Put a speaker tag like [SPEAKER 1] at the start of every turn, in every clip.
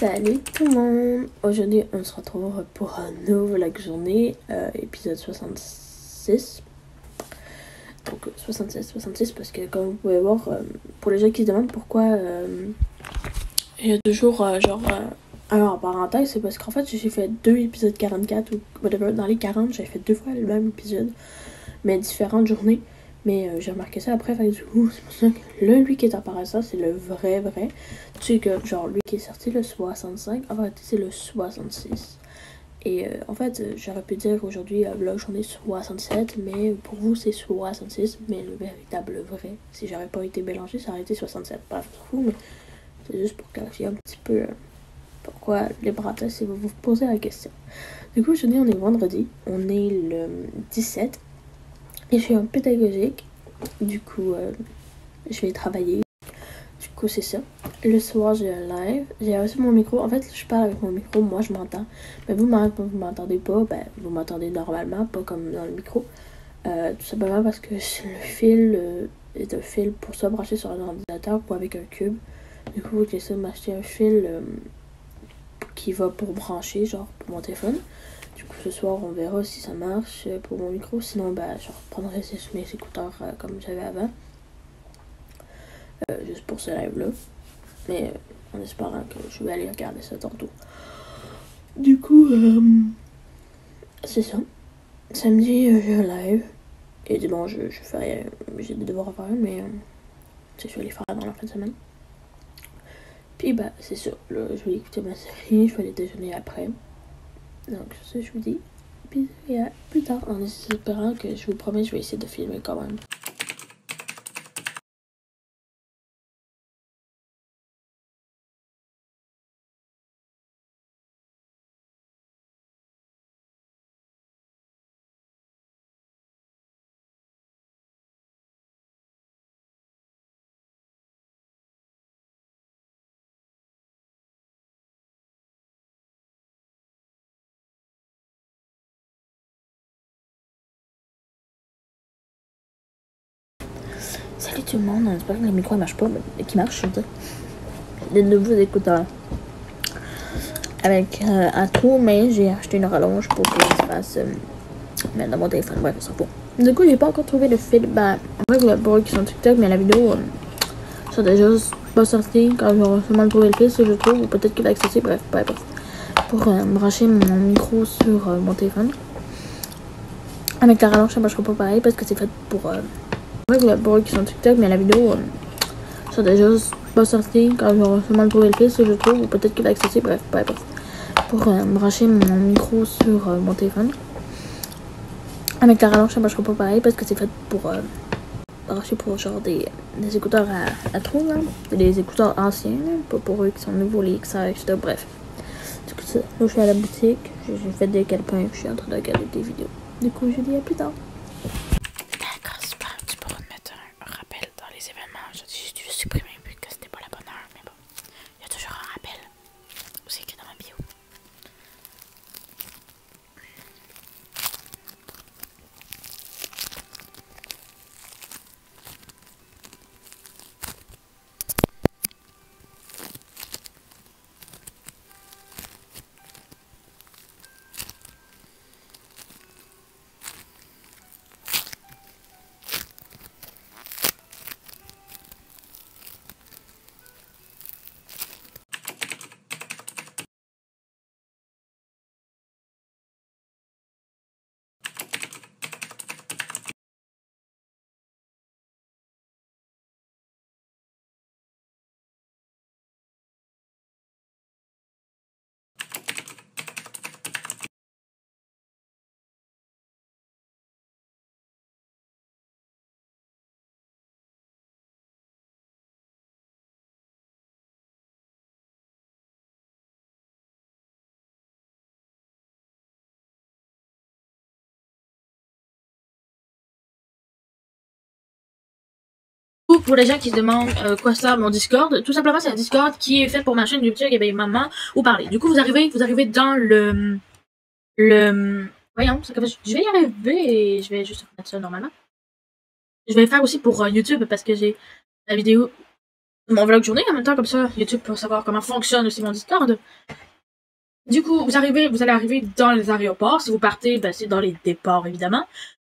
[SPEAKER 1] Salut tout le monde! Aujourd'hui, on se retrouve pour un nouveau Vlog Journée, euh, épisode 66. Donc, 66, 66, parce que comme vous pouvez voir, euh, pour les gens qui se demandent pourquoi euh, il y a toujours genre un en parenthèse, c'est parce qu'en fait, j'ai fait deux épisodes 44 ou whatever. Dans les 40, j'ai fait deux fois le même épisode, mais différentes journées. Mais euh, j'ai remarqué ça après, du coup, c'est pour ça que là, lui qui est apparu ça, c'est le vrai, vrai. Tu sais que, genre, lui qui est sorti le 65, en fait, c'est le 66. Et euh, en fait, euh, j'aurais pu dire aujourd'hui, euh, là, j'en ai 67, mais pour vous, c'est 66. Mais le véritable vrai, si j'aurais pas été mélangé, ça aurait été 67. Bref, c'est fou, mais c'est juste pour clarifier un petit peu pourquoi les parenthèses, si vous vous posez la question. Du coup, aujourd'hui, on est vendredi, on est le 17. Et je suis un pédagogique. Du coup, euh, je vais travailler. Du coup, c'est ça. Le soir, j'ai un live. J'ai aussi mon micro. En fait, je parle avec mon micro. Moi, je m'entends. Mais vous, vous m'entendez pas, ben, vous m'entendez normalement, pas comme dans le micro. Euh, tout simplement parce que le fil euh, est un fil pour ça branché sur un ordinateur ou avec un cube. Du coup, j'essaie de m'acheter un fil qui va pour brancher, genre pour mon téléphone. Du coup, ce soir, on verra si ça marche pour mon micro. Sinon, bah, je reprendrai mes écouteurs euh, comme j'avais avant. Euh, juste pour ce live-là. Mais euh, en espérant que je vais aller regarder ça tantôt. Du coup, euh, c'est ça. Samedi, j'ai un live. Et dimanche, je, je ferai. j'ai des devoirs à faire, mais je les faire dans la fin de semaine. Puis, bah, c'est ça. Je vais écouter ma série. Je vais aller déjeuner après. Donc, je vous dis. Et à plus tard. En espérant que je vous promets, je vais essayer de filmer quand même. Tout le monde, j'espère que le micro ne marche pas, mais qui marche, je veux dire. De nouveaux écouteurs. Avec euh, un trou, mais j'ai acheté une rallonge pour que ça se fasse euh, mettre dans mon téléphone. Bref, ça pas. Du coup, j'ai pas encore trouvé le fil. Ben, en fait, pour eux qui sont TikTok, mais la vidéo, euh, ça déjà pas sorti quand j'aurai seulement trouvé le fil, si je trouve, ou peut-être qu'il va accessible, bref, importe. Pour euh, brancher mon micro sur euh, mon téléphone. Avec la rallonge, ça marchera pas pareil parce que c'est fait pour. Euh, pour eux qui sont TikTok, mais la vidéo, euh, ça déjà pas sorti quand j'aurai seulement trouvé le fil, si je trouve, ou peut-être qu'il va accessible, bref, peu importe. Pour euh, brancher mon micro sur euh, mon téléphone. Avec la rallonge, ça marchera pas pareil parce que c'est fait pour euh, brancher pour genre des, écouteurs à, à trous. Des écouteurs anciens, pas pour eux qui sont nouveaux, les XR, etc. Bref. Du coup, là, je suis à la boutique, j'ai fait des calepins, je suis en train de regarder des vidéos. Du coup, je dis à plus tard.
[SPEAKER 2] Pour les gens qui se demandent euh, quoi ça mon Discord, tout simplement c'est un Discord qui est fait pour ma chaîne YouTube et bien maman ou parler. Du coup vous arrivez, vous arrivez dans le le voyons, je vais y arriver et je vais juste remettre ça normalement. Je vais le faire aussi pour euh, YouTube parce que j'ai la vidéo
[SPEAKER 1] mon vlog journée en même temps, comme ça, YouTube pour savoir comment fonctionne aussi mon Discord. Du coup, vous arrivez, vous allez arriver dans les aéroports. Si vous partez, ben, c'est dans les départs, évidemment.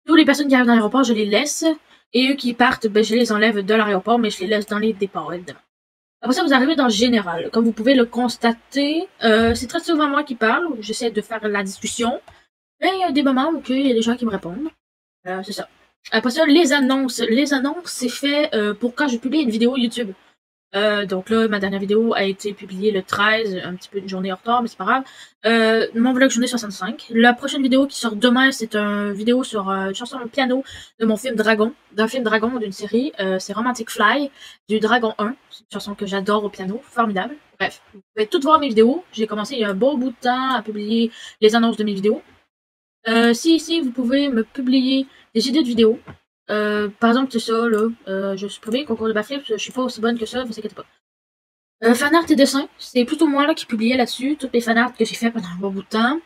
[SPEAKER 1] Toutes les personnes qui arrivent dans l'aéroport, je les laisse. Et eux qui partent, ben, je les enlève de l'aéroport, mais je les laisse dans les départs. Après ça, vous arrivez dans le général. Comme vous pouvez le constater, euh, c'est très souvent moi qui parle. J'essaie de faire la discussion. Mais il y a des moments où il y a des gens qui me répondent. Euh, c'est ça. Après ça, les annonces. Les annonces, c'est fait euh, pour quand je publie une vidéo YouTube. Euh, donc là, ma dernière vidéo a été publiée le 13, un petit peu une journée en retard, mais c'est pas grave. Euh, mon vlog journée 65. La prochaine vidéo qui sort demain, c'est une vidéo sur euh, une chanson au piano de mon film Dragon, d'un film Dragon d'une série. C'est Romantic Fly du Dragon 1. C'est une chanson que j'adore au piano, formidable. Bref, vous pouvez toutes voir mes vidéos. J'ai commencé il y a un bon bout de temps à publier les annonces de mes vidéos. Si ici, vous pouvez me publier des idées de vidéos. Euh, par exemple, ça. Euh, je suis premier concours de backflip, je suis pas aussi bonne que ça, vous inquiétez pas. Euh, fanart et dessin, c'est plutôt moi là qui publiais là-dessus, toutes les fanarts que j'ai fait pendant un bon bout de temps.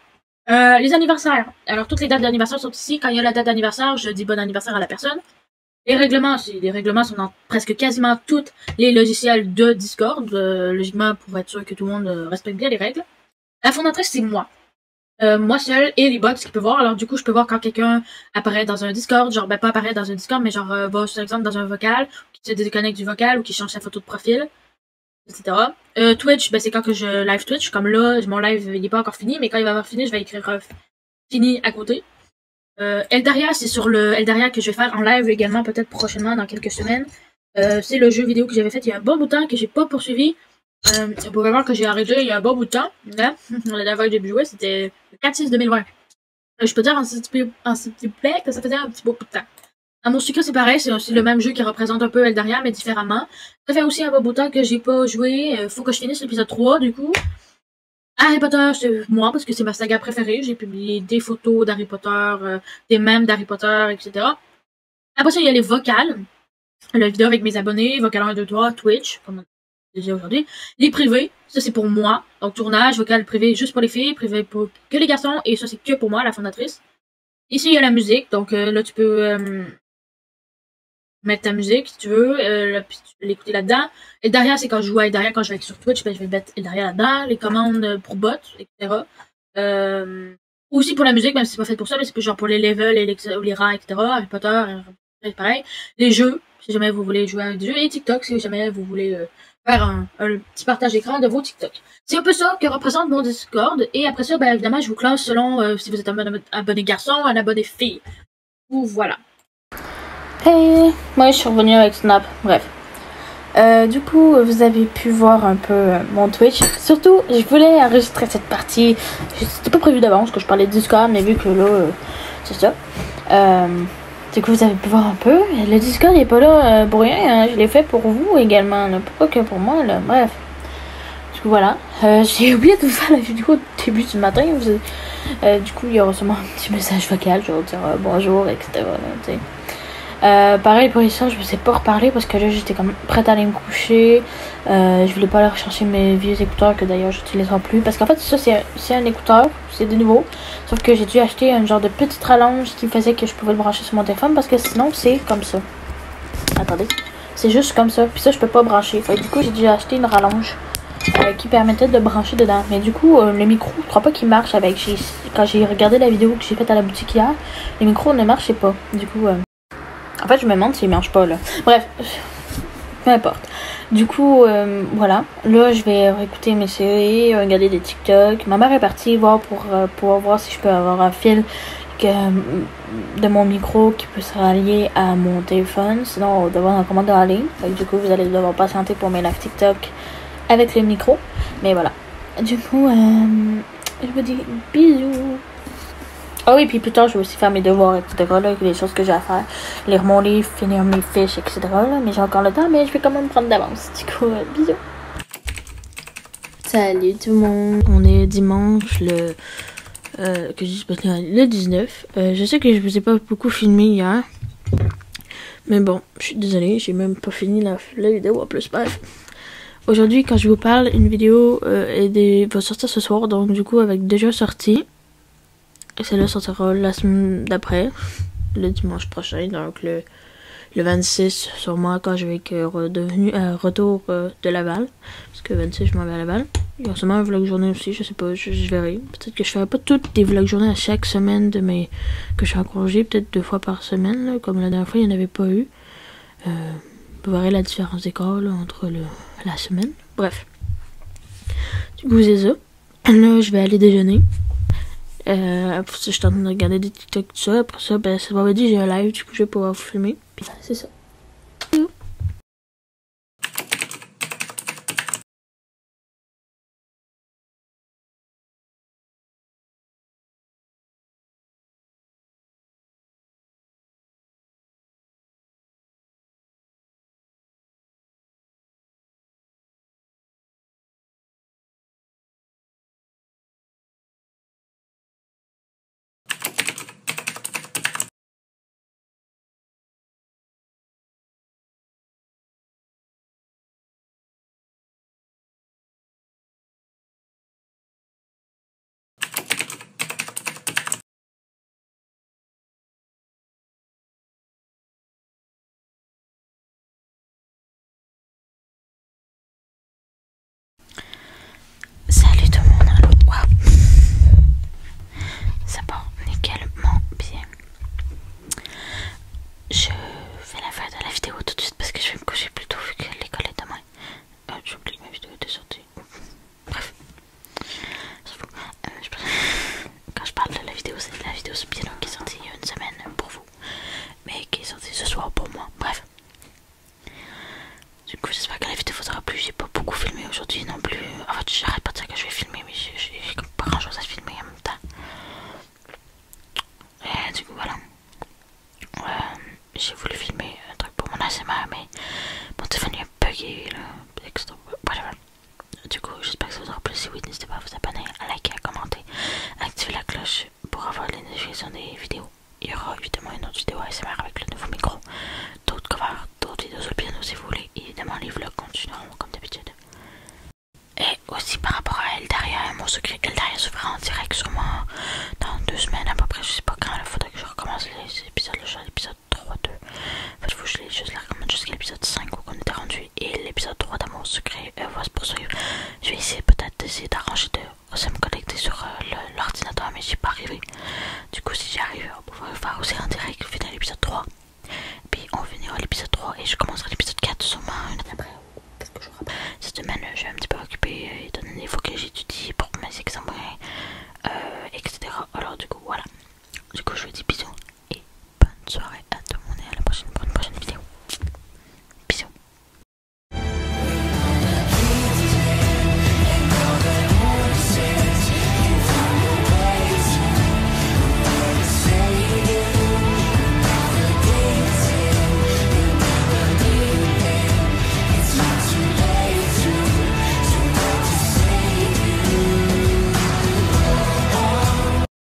[SPEAKER 1] Les anniversaires. Alors, toutes les dates d'anniversaire sont ici. Quand il y a la date d'anniversaire, je dis bon anniversaire à la personne. Les règlements, les règlements sont dans presque quasiment tous les logiciels de Discord, logiquement pour être sûr que tout le monde respecte bien les règles. La fondatrice, c'est moi. Euh, moi seule et les bots qui peuvent voir. Alors du coup, je peux voir quand quelqu'un apparaît dans un Discord, genre ben pas apparaît dans un Discord, mais genre euh, va par exemple dans un vocal, qui se déconnecte du vocal ou qui change sa photo de profil, etc. Euh, Twitch, ben c'est quand que je live Twitch, comme là, mon live il est pas encore fini, mais quand il va avoir fini, je vais écrire fini à côté. Eldaria, c'est sur le Eldaria que je vais faire en live également, peut-être prochainement dans quelques semaines. C'est le jeu vidéo que j'avais fait il y a un bon bout de temps que j'ai pas poursuivi. Euh, pouvez voir que j'ai arrêté il y a un bon bout de temps. Là, la que j'ai joué, c'était le 4-6-2020. Euh, Je peux dire en s'il te plaît- que ça faisait un petit bout de temps. Amour Sucré, c'est pareil, c'est aussi le même jeu qui représente un peu Eldaria, mais différemment. Ça fait aussi un bon bout de temps que j'ai pas joué. Euh, faut que je finisse l'épisode 3, du coup. Harry Potter, c'est moi, parce que c'est ma saga préférée. J'ai publié des photos d'Harry Potter, euh, des mèmes d'Harry Potter, etc. Après ça, il y a les vocales. La vidéo avec mes abonnés, vocal 1, 2, 3, Twitch, déjà aujourd'hui. Les privés, ça c'est pour moi. Donc tournage, vocal privé juste pour les filles, privé pour que les garçons, et ça c'est que pour moi, la fondatrice. Ici il y a la musique, donc euh, là tu peux euh, mettre ta musique si tu veux, euh, l'écouter là-dedans. Et derrière c'est quand je joue à derrière quand je vais sur Twitch, ben, je vais mettre derrière là-dedans, les commandes pour bots, etc. Aussi pour la musique, même si c'est pas fait pour ça, mais c'est plus genre pour les levels et les, les rangs, etc. Harry Potter, pareil. Les jeux, si jamais vous voulez jouer à des jeux, et TikTok, si jamais vous voulez faire un, petit partage d'écran de vos TikTok. C'est un peu ça que représente mon Discord. Et après ça, ben, évidemment, je vous classe selon euh, si vous êtes un abonné, garçon un abonné fille. Ou voilà.
[SPEAKER 3] Hey, moi je suis revenue avec Snap, bref. Euh, du coup, vous avez pu voir un peu euh, mon Twitch. Surtout, je voulais enregistrer cette partie. C'était pas prévu d'avance que je parlais de Discord, mais vu que là, c'est ça. Euh, du coup, vous avez pu voir un peu. Le Discord n'est pas là euh, pour rien. hein. Je l'ai fait pour vous également. là. Pas que pour moi, là? Bref. Du coup, voilà. Euh, J'ai oublié de vous faire la vidéo au début du matin. Vous- euh, du coup, il y aura sûrement un petit message vocal. Je vais dire euh, bonjour, etc. Euh, pareil pour les soirs, je ne sais pas reparler parce que là j'étais comme prête à aller me coucher. Euh, je voulais pas aller rechercher mes vieux écouteurs que d'ailleurs j'utiliserai plus. Parce qu'en fait, ça c'est un écouteur, c'est de nouveau. Sauf que j'ai dû acheter un genre de petite rallonge qui faisait que je pouvais le brancher sur mon téléphone parce que sinon c'est comme ça. Attendez. C'est juste comme ça. Puis ça, je peux pas brancher. Fait du coup, j'ai dû acheter une rallonge euh, qui permettait de brancher dedans. Mais du coup, euh, le micro, je crois pas qu'il marche avec. Quand j'ai regardé la vidéo que j'ai faite à la boutique hier, le micro ne marchait pas. Du coup. euh, fait, je me demande s'il marche pas là. Bref, peu importe. Du coup, euh, voilà. Là, je vais écouter mes séries, regarder des TikTok. Ma mère est partie voir pour euh, voir si je peux avoir un fil de mon micro qui peut se rallier à mon téléphone. Sinon, on va devoir en commander en ligne. Du coup, vous allez devoir patienter pour mes live TikTok avec le micro. Mais voilà. Du coup, euh, je vous dis bisous. Ah oui, puis plus tard, je vais aussi faire mes devoirs, etc. Là, les choses que j'ai à faire. Lire mon livre, finir mes fiches, etc. Là, mais j'ai encore le temps, mais je vais quand même prendre d'avance. Du coup, euh, bisous. Salut tout le monde. On est dimanche le. Euh, que je le 19. Euh, je sais que je vous ai pas beaucoup filmé hier. Mais bon, je suis désolée, j'ai même pas fini la, la vidéo en plus. Bref. Aujourd'hui, quand je vous parle, une vidéo euh, est va sortir ce soir, donc du coup, avec déjà sorti. Et celle-là sortira la semaine d'après, le dimanche prochain, donc le
[SPEAKER 4] le 26, sûrement quand je vais être redevenu euh, retour euh, de Laval. Parce que 26, je m'en vais à Laval. Il y a sûrement un vlog journée aussi, je sais pas, je, verrai. Peut-être que je ferai pas toutes des vlogs journées à chaque semaine de que je suis en congé, peut-être deux fois par semaine, comme la dernière fois, il n'y en avait pas eu. Euh, vous verrez la différence d'école là, entre le, la semaine. Bref. Du coup, c'est ça. Là, je vais aller déjeuner. Euh, après ça, je suis en train de regarder des TikTok, tout ça. Après ça, ben, c'est vendredi, j'ai un live, du coup, je vais pouvoir vous filmer. Puis, c'est ça.
[SPEAKER 1] Salut tout le monde, allô, waouh. Ça part nickelement bien. Je vais la faire de la vidéo tout de suite parce que je vais me coucher plus tôt vu que l'école est demain. Euh, J'oublie que ma vidéo était sortie. Bref. C'est fou. Euh, je pense- Quand je parle de la vidéo, c'est la vidéo sur piano qui est sortie il y a une semaine pour vous. Mais qui est sortie ce pour moi. Bref. Du coup, j'espère que la vidéo vous aura plu. J'ai pas beaucoup filmé aujourd'hui non plus. En fait, j'arrête pas de dire que je vais filmer, mais j'ai j'ai comme pas grand chose à filmer en même temps. Et du coup, voilà. Euh, j'ai voulu filmer un truc pour mon ASMR, mais mon téléphone est bugué là. Extra- Whatever. Du coup, j'espère que ça vous aura plu. Si oui, n'hésitez pas à vous abonner, à liker, à commenter, à activer la cloche pour avoir les notifications des vidéos. Il y aura évidemment une autre vidéo ASMR avec le nouveau micro, d'autres covers, d'autres vidéos sur le piano si vous voulez. Et évidemment, les vlogs continueront comme d'habitude. Et aussi par rapport à Eldaria, mon secret Eldaria se fera en direct sûrement dans deux semaines à peu près. Je sais pas quand, il faudrait que je recommence les épisodes. Là, je suis à l'épisode 3, 2. En fait, faut que je les, juste les recommande jusqu'à l'épisode 5 où on était rendu. Et l'épisode 3 d'amour secret Je vais essayer peut-être d'essayer d'arranger de